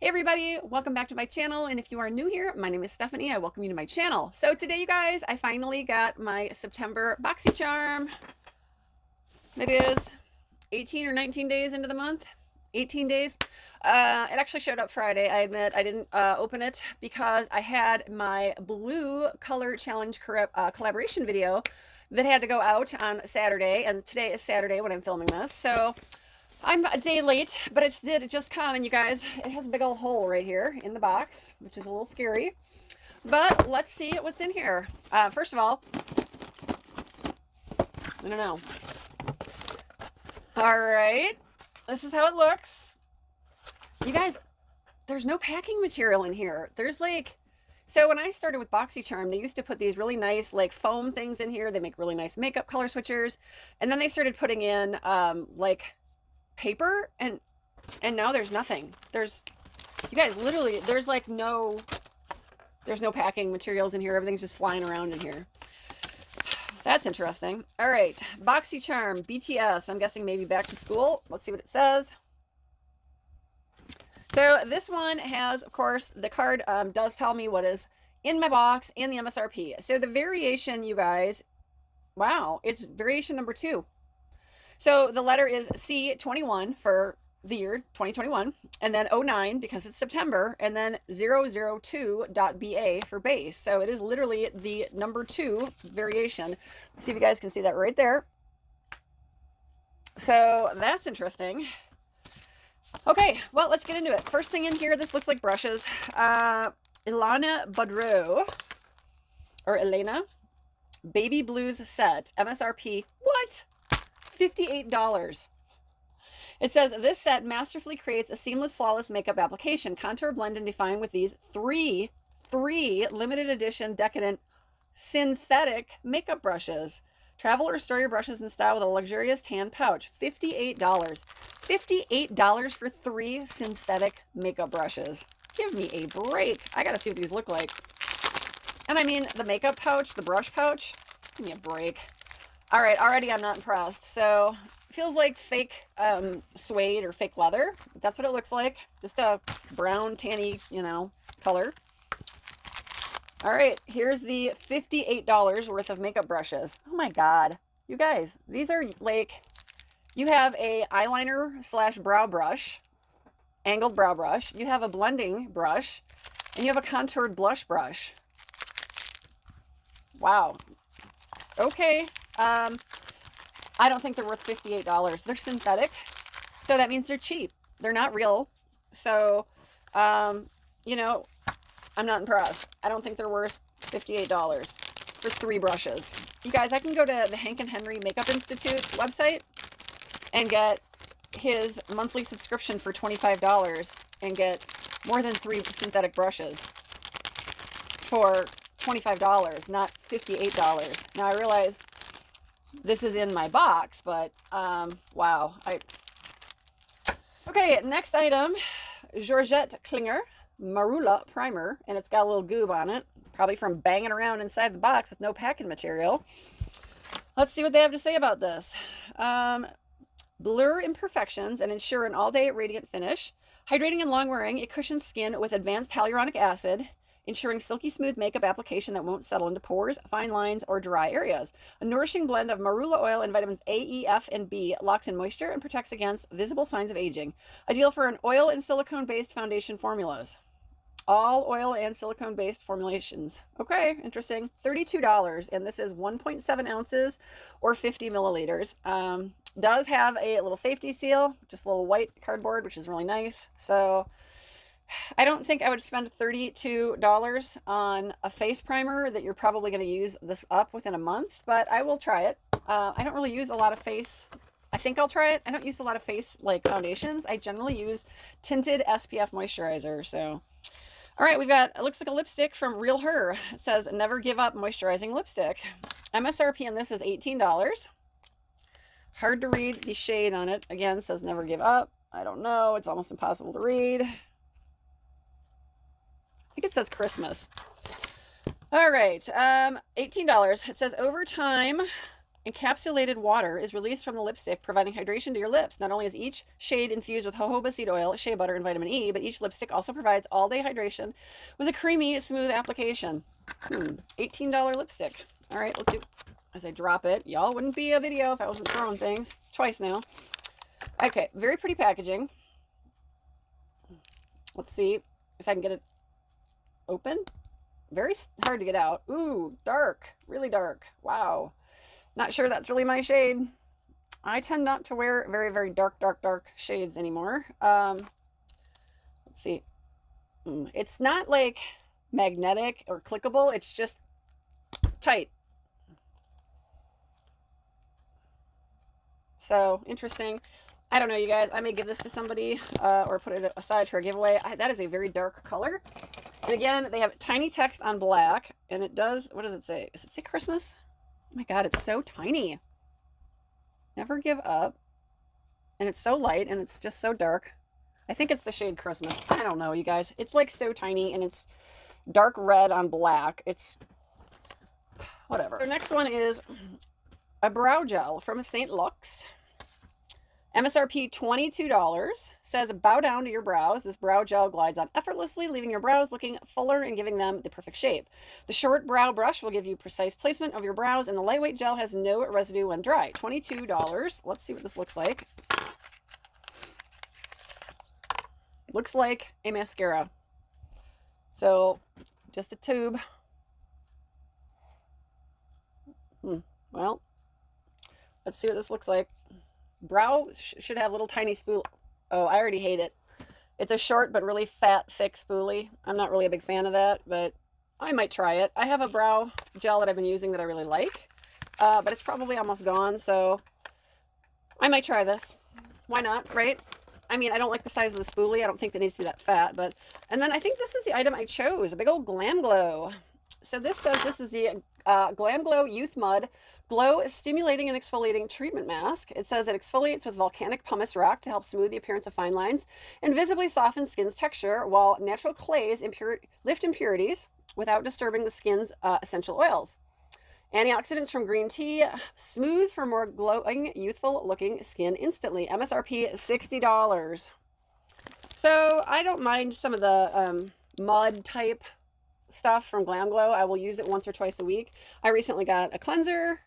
Hey everybody, welcome back to my channel. And if you are new here, my name is Stephanie. I welcome you to my channel. So today, you guys, I finally got my September boxy charm. It is 18 or 19 days into the month. 18 days. Uh, it actually showed up Friday. I admit I didn't uh, open it because I had my blue color challenge uh, collaboration video that had to go out on Saturday. And today is Saturday when I'm filming this. So I'm a day late, but it did just come, and you guys, it has a big old hole right here in the box, which is a little scary. But let's see what's in here. Uh, first of all, I don't know. All right, this is how it looks. You guys, there's no packing material in here. There's like, so when I started with BoxyCharm, they used to put these really nice like foam things in here. They make really nice makeup color switchers. And then they started putting in um, like paper and and now there's nothing. There's you guys literally there's like no there's no packing materials in here. Everything's just flying around in here. That's interesting. All right, Boxy Charm BTS. I'm guessing maybe back to school. Let's see what it says. So this one has, of course, the card um, does tell me what is in my box and the MSRP. So the variation, you guys, wow, it's variation number two. So the letter is C21 for the year 2021, and then 09 because it's September, and then 002.BA for base. So it is literally the number two variation. Let's see if you guys can see that right there. So that's interesting. Okay, well, let's get into it. First thing in here, this looks like brushes. Uh, Ilana Badro, or Elena, Baby Blues set, MSRP, what? $58. It says this set masterfully creates a seamless, flawless makeup application. Contour, blend, and define with these three, three limited edition decadent synthetic makeup brushes. Travel or store your brushes in style with a luxurious tan pouch. $58. $58 for three synthetic makeup brushes. Give me a break. I gotta see what these look like. And I mean, the makeup pouch, the brush pouch, give me a break. All right, already I'm not impressed. So feels like fake um, suede or fake leather. That's what it looks like. Just a brown, tanny, you know, color. All right, here's the $58 worth of makeup brushes. Oh my God. You guys, these are like, you have a eyeliner slash brow brush, angled brow brush. You have a blending brush, and you have a contoured blush brush. Wow. Okay, um, I don't think they're worth $58. They're synthetic, so that means they're cheap. They're not real. So, um, you know, I'm not impressed. I don't think they're worth $58 for three brushes. You guys, I can go to the Hank and Henry Makeup Institute website and get his monthly subscription for $25 and get more than three synthetic brushes for $25, not $58. Now I realize this is in my box, but um, wow. I Okay, next item, Georgette Klinger Marula Primer, and it's got a little goob on it, probably from banging around inside the box with no packing material. Let's see what they have to say about this. Um, blur imperfections and ensure an all-day radiant finish. Hydrating and long wearing, it cushions skin with advanced hyaluronic acid ensuring silky smooth makeup application that won't settle into pores, fine lines, or dry areas. A nourishing blend of marula oil and vitamins A, E, F, and B locks in moisture and protects against visible signs of aging. Ideal for an oil and silicone-based foundation formulas. All oil and silicone based formulations. Okay, interesting. $32, and this is 1.7 ounces or 50 milliliters. Um, does have a little safety seal, just a little white cardboard, which is really nice. So I don't think I would spend $32 on a face primer that you're probably going to use this up within a month, but I will try it. Uh, I don't really use a lot of face. I think I'll try it. I don't use a lot of face like foundations. I generally use tinted SPF moisturizer. So, all right, we've got, it looks like a lipstick from Real Her. It says never give up moisturizing lipstick. MSRP on this is $18. Hard to read the shade on it. Again, says never give up. I don't know. It's almost impossible to read think it says Christmas. All right, um, $18. It says over time, encapsulated water is released from the lipstick, providing hydration to your lips. Not only is each shade infused with jojoba seed oil, shea butter, and vitamin E, but each lipstick also provides all-day hydration with a creamy, smooth application. Hmm, $18 lipstick. All right, let's do, as I drop it, y'all wouldn't be a video if I wasn't throwing things twice now. Okay, very pretty packaging. Let's see if I can get it open. Very hard to get out. Ooh, dark, really dark. Wow. Not sure that's really my shade. I tend not to wear very, very dark, dark, dark shades anymore. Um, let's see. Hmm, it's not like magnetic or clickable. It's just tight. So interesting. I don't know, you guys. I may give this to somebody uh, or put it aside for a giveaway. I, that is a very dark color. And again, they have tiny text on black. And it does, what does it say? Does it say Christmas? Oh my God, it's so tiny. Never give up. And it's so light and it's just so dark. I think it's the shade Christmas. I don't know, you guys. It's like so tiny and it's dark red on black. It's whatever. The next one is a brow gel from Saint Luxe. MSRP $22 says bow down to your brows. This brow gel glides on effortlessly, leaving your brows looking fuller and giving them the perfect shape. The short brow brush will give you precise placement of your brows, and the lightweight gel has no residue when dry. $22. Let's see what this looks like. Looks like a mascara. So, just a tube. Hmm. Well, let's see what this looks like. Brow sh should have little tiny spool. Oh, I already hate it. It's a short but really fat, thick spoolie. I'm not really a big fan of that, but I might try it. I have a brow gel that I've been using that I really like, uh, but it's probably almost gone, so I might try this. Why not, right? I mean, I don't like the size of the spoolie. I don't think it needs to be that fat, but... And then I think this is the item I chose, a big old Glam Glow. So this says this is the uh, Glam Glow Youth Mud Glow Stimulating and Exfoliating Treatment Mask. It says it exfoliates with volcanic pumice rock to help smooth the appearance of fine lines and visibly soften skin's texture, while natural clays lift impurities without disturbing the skin's uh, essential oils. Antioxidants from green tea, smooth for more glowing, youthful looking skin instantly. MSRP $60. So I don't mind some of the um, mud type stuff from Glam Glow. I will use it once or twice a week. I recently got a cleanser.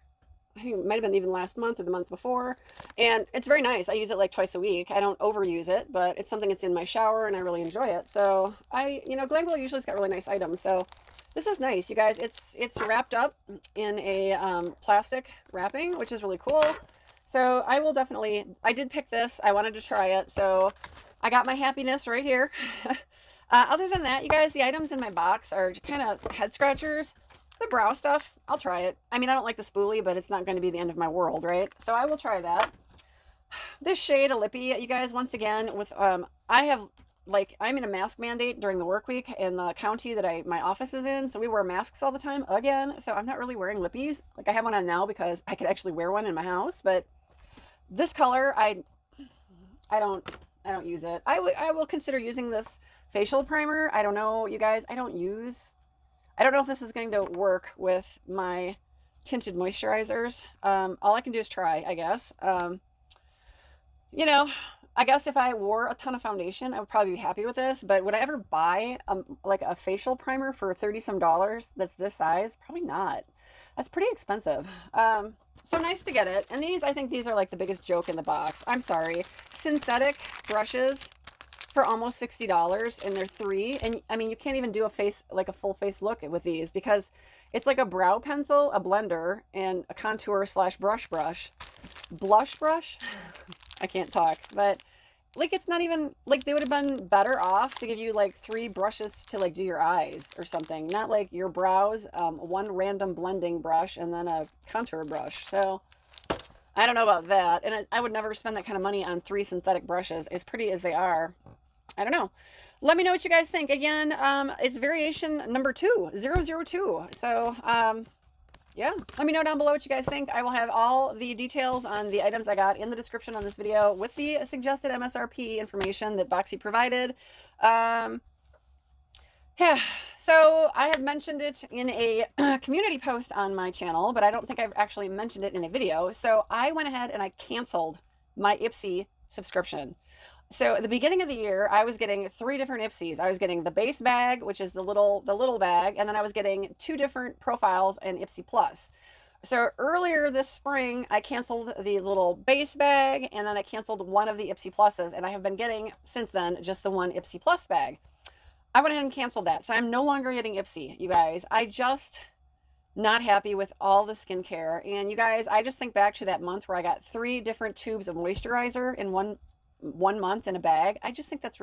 I think it might have been even last month or the month before. And it's very nice. I use it like twice a week. I don't overuse it, but it's something that's in my shower and I really enjoy it. So I, you know, Glam Glow usually's got really nice items. So this is nice, you guys. It's it's wrapped up in a um, plastic wrapping, which is really cool. So I will definitely, I did pick this. I wanted to try it. So I got my happiness right here. Uh, other than that, you guys, the items in my box are kind of head scratchers. The brow stuff, I'll try it. I mean, I don't like the spoolie, but it's not going to be the end of my world, right? So I will try that. This shade, a lippy, you guys, once again, with, um, I have, like, I'm in a mask mandate during the work week in the county that I, my office is in. So we wear masks all the time, again. So I'm not really wearing lippies. Like, I have one on now because I could actually wear one in my house. But this color, I, I don't, I don't use it. I, I will consider using this facial primer. I don't know, you guys. I don't use... I don't know if this is going to work with my tinted moisturizers. Um, all I can do is try, I guess. Um, you know, I guess if I wore a ton of foundation, I would probably be happy with this. But would I ever buy um, like a facial primer for 30 some dollars that's this size? Probably not. That's pretty expensive. Um, so nice to get it. And these, I think these are like the biggest joke in the box. I'm sorry. Synthetic brushes for almost $60 and they're three. And I mean, you can't even do a face, like a full face look with these because it's like a brow pencil, a blender, and a contour slash brush brush. Blush brush? I can't talk, but like it's not even like they would have been better off to give you like three brushes to like do your eyes or something not like your brows um, one random blending brush and then a contour brush so i don't know about that and I, I would never spend that kind of money on three synthetic brushes as pretty as they are I don't know. Let me know what you guys think. Again, um, it's variation number two, zero zero two. So, um, yeah, let me know down below what you guys think. I will have all the details on the items I got in the description on this video with the suggested MSRP information that Boxy provided. Um, Yeah, so I have mentioned it in a community post on my channel, but I don't think I've actually mentioned it in a video. So I went ahead and I canceled my Ipsy subscription. So at the beginning of the year, I was getting three different Ipsies. I was getting the base bag, which is the little the little bag, and then I was getting two different profiles and Ipsy Plus. So earlier this spring, I canceled the little base bag, and then I canceled one of the Ipsy Pluses, and I have been getting since then just the one Ipsy Plus bag. I went ahead and canceled that. So I'm no longer getting Ipsy, you guys. I just not happy with all the skincare. And you guys, I just think back to that month where I got three different tubes of moisturizer in one one month in a bag. I just think that's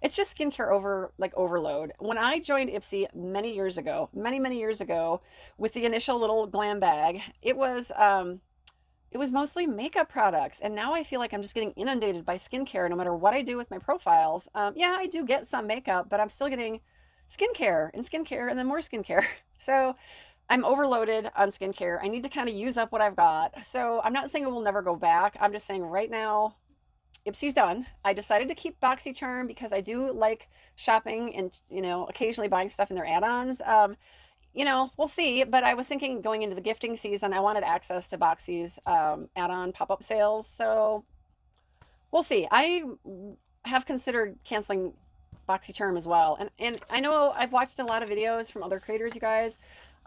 it's just skincare over like overload. When I joined Ipsy many years ago, many many years ago, with the initial little glam bag, it was um, it was mostly makeup products. And now I feel like I'm just getting inundated by skincare no matter what I do with my profiles. Um, yeah, I do get some makeup, but I'm still getting skincare and skincare and then more skincare. So I'm overloaded on skincare. I need to kind of use up what I've got. So I'm not saying it will never go back. I'm just saying right now, Ipsy's done. I decided to keep BoxyCharm because I do like shopping and, you know, occasionally buying stuff in their add-ons. Um, you know, we'll see. But I was thinking going into the gifting season, I wanted access to Boxy's um, add-on pop-up sales. So we'll see. I have considered canceling BoxyCharm as well. And, and I know I've watched a lot of videos from other creators, you guys.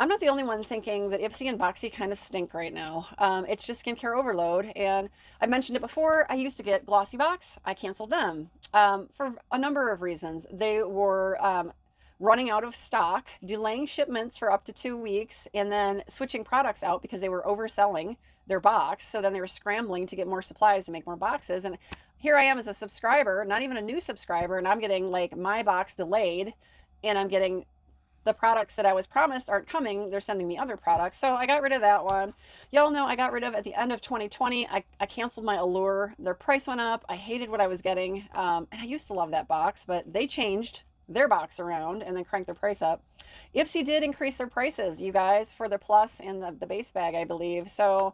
I'm not the only one thinking that Ipsy and Boxy kind of stink right now. Um, it's just skincare overload. And I mentioned it before. I used to get Glossy Box. I canceled them um, for a number of reasons. They were um, running out of stock, delaying shipments for up to two weeks, and then switching products out because they were overselling their box. So then they were scrambling to get more supplies to make more boxes. And here I am as a subscriber, not even a new subscriber, and I'm getting like my box delayed, and I'm getting the products that I was promised aren't coming. They're sending me other products. So I got rid of that one. Y'all know I got rid of at the end of 2020. I, I canceled my Allure. Their price went up. I hated what I was getting. Um, and I used to love that box, but they changed their box around and then cranked their price up. Ipsy did increase their prices, you guys, for the plus and the, the base bag, I believe. So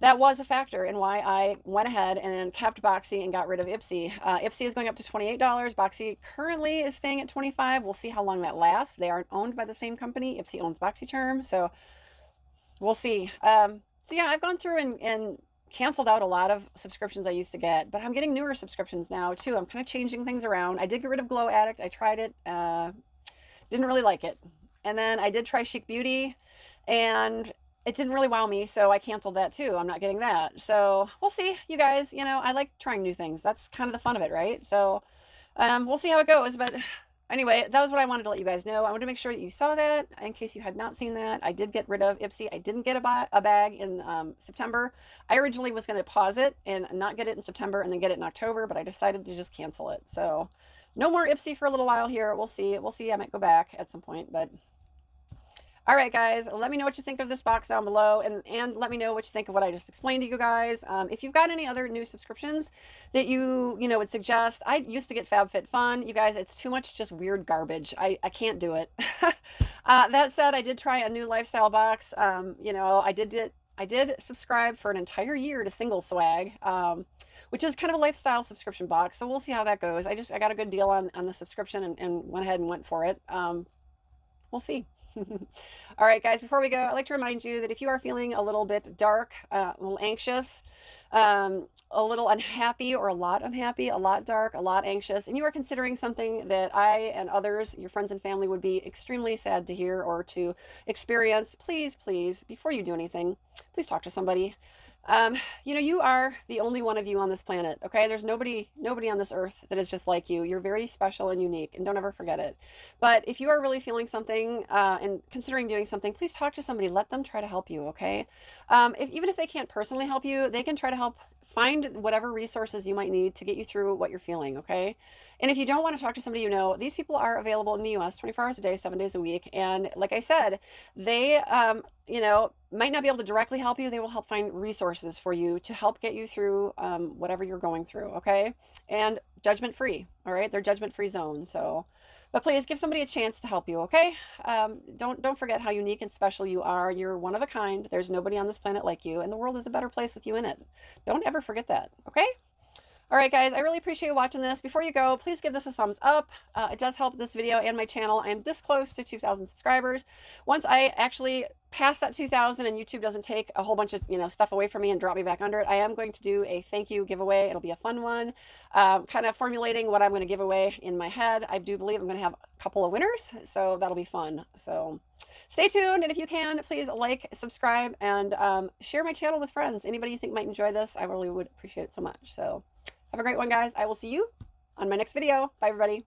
that was a factor in why I went ahead and kept Boxy and got rid of Ipsy. Uh, Ipsy is going up to $28. Boxy currently is staying at 25 We'll see how long that lasts. They aren't owned by the same company. Ipsy owns BoxyCharm, so we'll see. Um, so yeah, I've gone through and, and canceled out a lot of subscriptions I used to get, but I'm getting newer subscriptions now too. I'm kind of changing things around. I did get rid of Glow Addict. I tried it, uh, didn't really like it. And then I did try Chic Beauty and it didn't really wow me, so I canceled that too. I'm not getting that. So we'll see, you guys. You know, I like trying new things. That's kind of the fun of it, right? So um, we'll see how it goes. But anyway, that was what I wanted to let you guys know. I wanted to make sure that you saw that in case you had not seen that. I did get rid of Ipsy. I didn't get a, a bag in um, September. I originally was going to pause it and not get it in September and then get it in October, but I decided to just cancel it. So no more Ipsy for a little while here. We'll see. We'll see. I might go back at some point, but all right, guys, let me know what you think of this box down below and, and let me know what you think of what I just explained to you guys. Um, if you've got any other new subscriptions that you, you know, would suggest, I used to get FabFitFun. You guys, it's too much just weird garbage. I, I can't do it. uh, that said, I did try a new lifestyle box. Um, you know, I did it. I did subscribe for an entire year to Single Swag, um, which is kind of a lifestyle subscription box. So we'll see how that goes. I just I got a good deal on, on the subscription and, and went ahead and went for it. Um, we'll see. All right, guys, before we go, I'd like to remind you that if you are feeling a little bit dark, uh, a little anxious, um, a little unhappy or a lot unhappy, a lot dark, a lot anxious, and you are considering something that I and others, your friends and family, would be extremely sad to hear or to experience, please, please, before you do anything, please talk to somebody. Um, you know, you are the only one of you on this planet, okay? There's nobody nobody on this earth that is just like you. You're very special and unique, and don't ever forget it. But if you are really feeling something uh, and considering doing something, please talk to somebody. Let them try to help you, okay? Um, if, even if they can't personally help you, they can try to help find whatever resources you might need to get you through what you're feeling, okay? And if you don't want to talk to somebody you know, these people are available in the US 24 hours a day, seven days a week. And like I said, they, um, you know, might not be able to directly help you. They will help find resources for you to help get you through um, whatever you're going through, okay? And judgment free, all right? They're judgment free zone. So, but please give somebody a chance to help you, okay? Um, don't don't forget how unique and special you are. You're one of a kind. There's nobody on this planet like you, and the world is a better place with you in it. Don't ever forget that, okay? All right, guys, I really appreciate you watching this. Before you go, please give this a thumbs up. Uh, it does help this video and my channel. I am this close to 2,000 subscribers. Once I actually pass that 2,000 and YouTube doesn't take a whole bunch of you know stuff away from me and drop me back under it, I am going to do a thank you giveaway. It'll be a fun one, um, kind of formulating what I'm going to give away in my head. I do believe I'm going to have a couple of winners, so that'll be fun. So stay tuned, and if you can, please like, subscribe, and um, share my channel with friends. Anybody you think might enjoy this, I really would appreciate it so much. So. Have a great one, guys. I will see you on my next video. Bye, everybody.